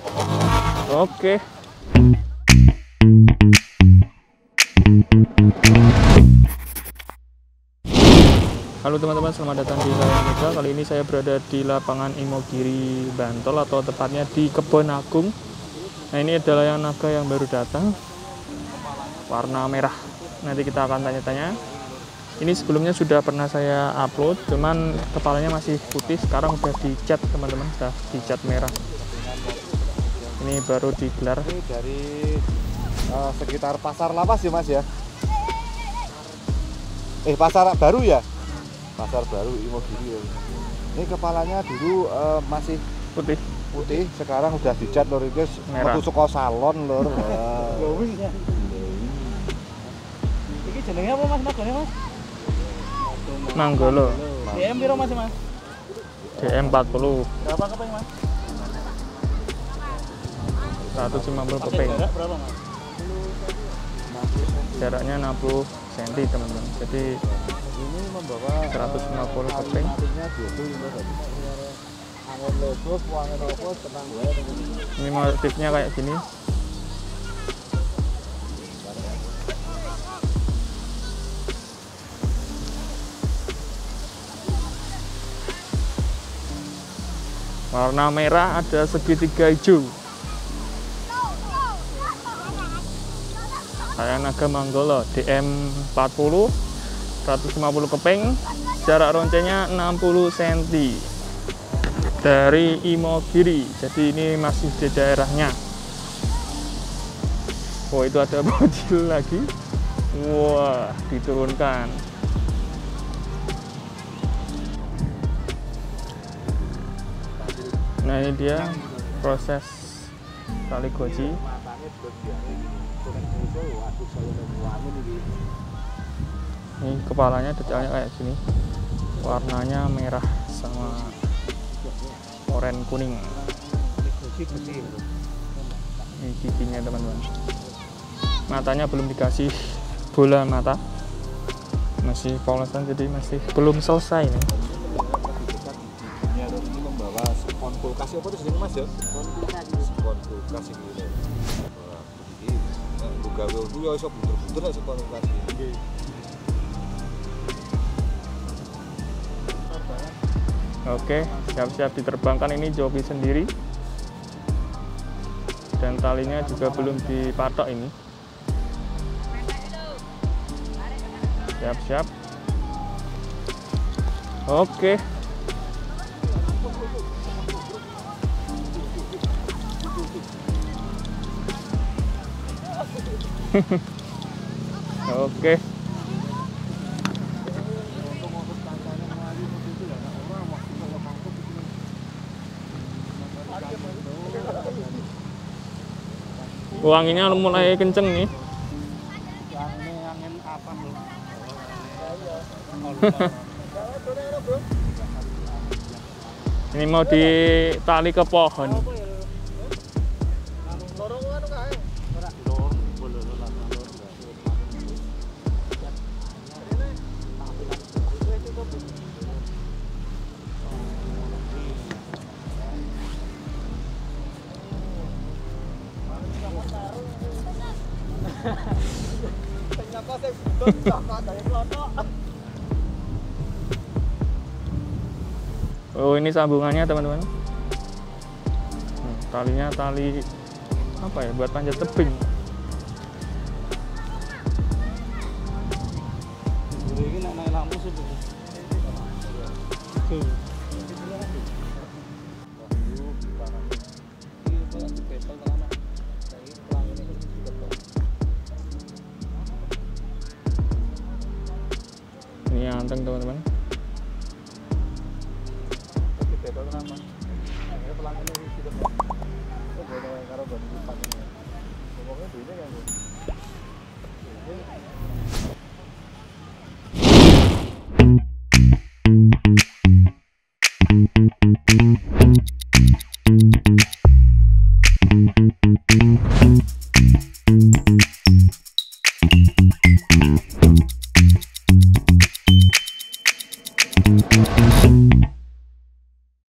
Oke. Halo teman-teman, selamat datang di Layang Muda. Kali ini saya berada di lapangan Imogiri Bantol atau tepatnya di Kebon Agung. Nah ini adalah yang naga yang baru datang, warna merah. Nanti kita akan tanya-tanya. Ini sebelumnya sudah pernah saya upload, cuman kepalanya masih putih. Sekarang udah dicat teman-teman, udah dicat merah. Ini baru digelar. Ini dari eh, sekitar pasar lapas ya mas ya? Eh pasar baru ya? Pasar baru Imogiri ya. Ini kepalanya dulu eh, masih Putih. putih, sekarang udah dicat lor itu Merah. metu saka salon lor. Wah. Iki jenenge apa Mas nagone Mas? Nanggolo DM piro Mas Mas? DM 40 Berapa keping Mas? 150 Pakai keping. jarak berapa Mas? Jaraknya 60 cm teman-teman. Jadi Ini membawa 150 keping. Artinya gitu ini tadi. Angin logo, angin logo, tenang gue. Ini motifnya kayak gini. Warna merah ada segitiga hijau. Saya naga manggolo DM 40 150 keping jarak roncenya 60 cm dari Imogiri. Jadi ini masih di daerahnya. Oh itu ada bocil lagi. Wah diturunkan. Nah ini dia proses tali goji. Matanya buat biarin. Cuman itu, waduh saya udah ngelamin ini. Ini kepalanya detailnya kayak gini. Warnanya merah sama oranye kuning. Ini giginya teman-teman. Matanya belum dikasih bola mata. Masih polesan jadi masih belum selesai nih. Kulkas apa tuh sini mas ya? Spon kulkas. Wah, Ini, eh, lu gawe dulu ya iso bunder-bunder lah spon kulkas ini. Oke, siap-siap diterbangkan ini joki sendiri. Dan talinya juga belum dipatok ini. Siap-siap. Oke. Oke. Wanginya mulai kenceng nih. Ini mau ditali ke pohon. Oh ini sambungannya teman-teman. Hmm, talinya tali apa ya buat panjat tebing. Ini naik. Ini anteng teman-teman.